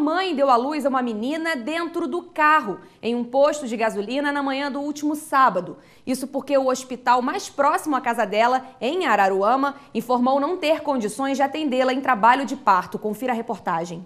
mãe deu à luz a uma menina dentro do carro, em um posto de gasolina na manhã do último sábado. Isso porque o hospital mais próximo à casa dela, em Araruama, informou não ter condições de atendê-la em trabalho de parto. Confira a reportagem.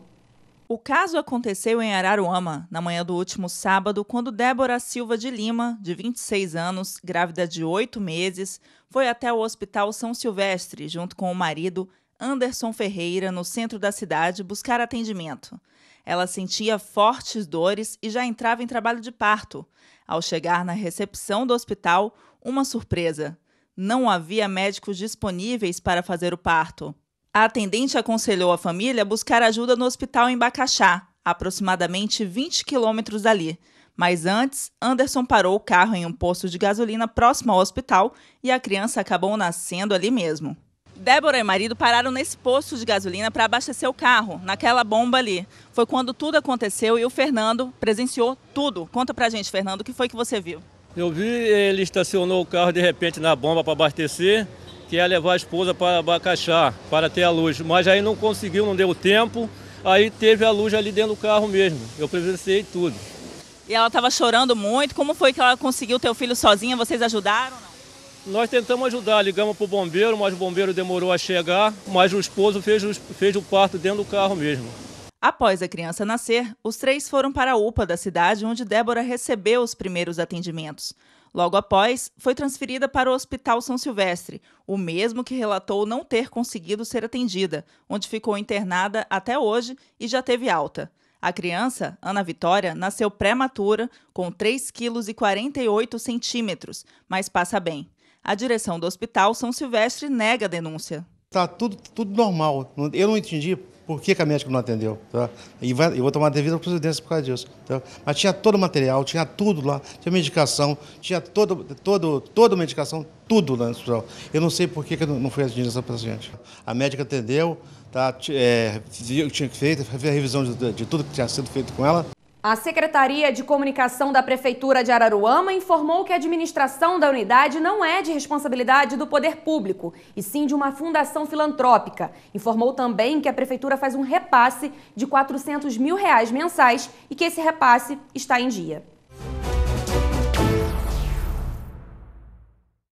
O caso aconteceu em Araruama, na manhã do último sábado, quando Débora Silva de Lima, de 26 anos, grávida de oito meses, foi até o Hospital São Silvestre, junto com o marido Anderson Ferreira, no centro da cidade, buscar atendimento. Ela sentia fortes dores e já entrava em trabalho de parto. Ao chegar na recepção do hospital, uma surpresa: não havia médicos disponíveis para fazer o parto. A atendente aconselhou a família a buscar ajuda no hospital em Bacaxá, aproximadamente 20 quilômetros dali. Mas antes, Anderson parou o carro em um posto de gasolina próximo ao hospital e a criança acabou nascendo ali mesmo. Débora e marido pararam nesse posto de gasolina para abastecer o carro, naquela bomba ali. Foi quando tudo aconteceu e o Fernando presenciou tudo. Conta pra gente, Fernando, o que foi que você viu? Eu vi, ele estacionou o carro de repente na bomba para abastecer, que ia levar a esposa para Abacaxá, para ter a luz. Mas aí não conseguiu, não deu tempo, aí teve a luz ali dentro do carro mesmo. Eu presenciei tudo. E ela estava chorando muito. Como foi que ela conseguiu ter o filho sozinha? Vocês ajudaram? Nós tentamos ajudar, ligamos para o bombeiro, mas o bombeiro demorou a chegar, mas o esposo fez, fez o parto dentro do carro mesmo. Após a criança nascer, os três foram para a UPA da cidade, onde Débora recebeu os primeiros atendimentos. Logo após, foi transferida para o Hospital São Silvestre, o mesmo que relatou não ter conseguido ser atendida, onde ficou internada até hoje e já teve alta. A criança, Ana Vitória, nasceu prematura, com 3,48 kg, mas passa bem. A direção do Hospital São Silvestre nega a denúncia. Está tudo, tudo normal. Eu não entendi por que, que a médica não atendeu. Tá? E vai, eu vou tomar devida providência por causa disso. Tá? Mas tinha todo o material, tinha tudo lá, tinha medicação, tinha todo, todo, toda a medicação, tudo lá no hospital. Eu não sei por que, que não foi atendida essa paciente. A médica atendeu, tá, é, viu que tinha feito, fez a revisão de, de tudo que tinha sido feito com ela. A Secretaria de Comunicação da Prefeitura de Araruama informou que a administração da unidade não é de responsabilidade do poder público, e sim de uma fundação filantrópica. Informou também que a Prefeitura faz um repasse de 400 mil reais mensais e que esse repasse está em dia.